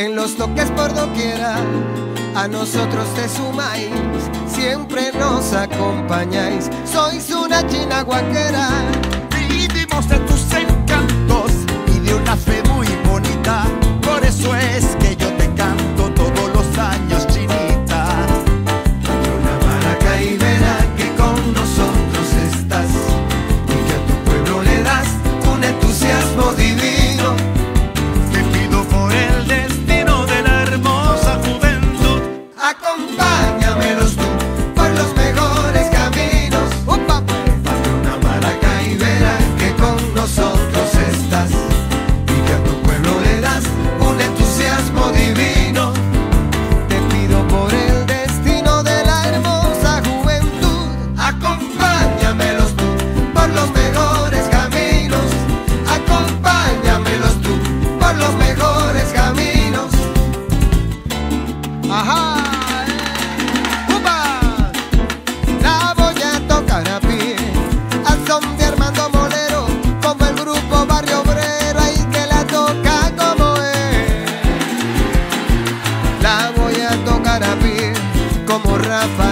en los toques por doquiera. A nosotros te sumáis, siempre nos acompañáis. Sois una china guaquera Ajá. ¡Upa! La voy a tocar a pie al son de Armando Molero, como el grupo Barrio Obrero, ahí que la toca como es. La voy a tocar a pie como Rafa.